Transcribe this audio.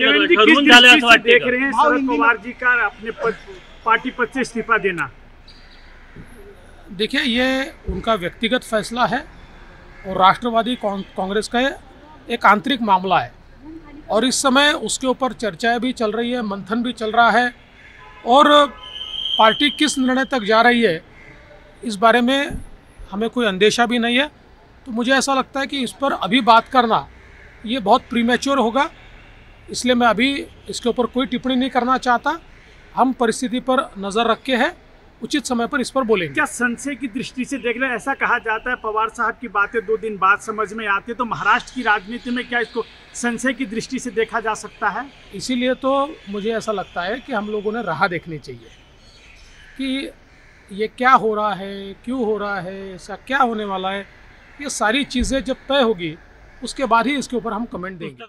देख रहे हैं? शरद पवार जी का अपने पार्टी पद से इस्तीफा देना। देखिए ये उनका व्यक्तिगत फैसला है और राष्ट्रवादी कांग्रेस का एक आंतरिक मामला है। और इस समय उसके ऊपर चर्चाएँ भी चल रही है मंथन भी चल रहा है और पार्टी किस निर्णय तक जा रही है इस बारे में हमें कोई अंदेशा भी नहीं है। तो मुझे ऐसा लगता है कि इस पर अभी बात करना ये बहुत प्रीमेच्योर होगा। इसलिए मैं अभी इसके ऊपर कोई टिप्पणी नहीं करना चाहता। हम परिस्थिति पर नज़र रख है उचित समय पर इस पर बोलेंगे। क्या संशय की दृष्टि से देख रहे ऐसा कहा जाता है पवार साहब की बातें दो दिन बाद समझ में आती है तो महाराष्ट्र की राजनीति में क्या इसको संशय की दृष्टि से देखा जा सकता है? इसीलिए तो मुझे ऐसा लगता है कि हम लोगों ने राह देखनी चाहिए कि ये क्या हो रहा है क्यों हो रहा है ऐसा क्या होने वाला है। ये सारी चीज़ें जब तय होगी उसके बाद ही इसके ऊपर हम कमेंट देंगे।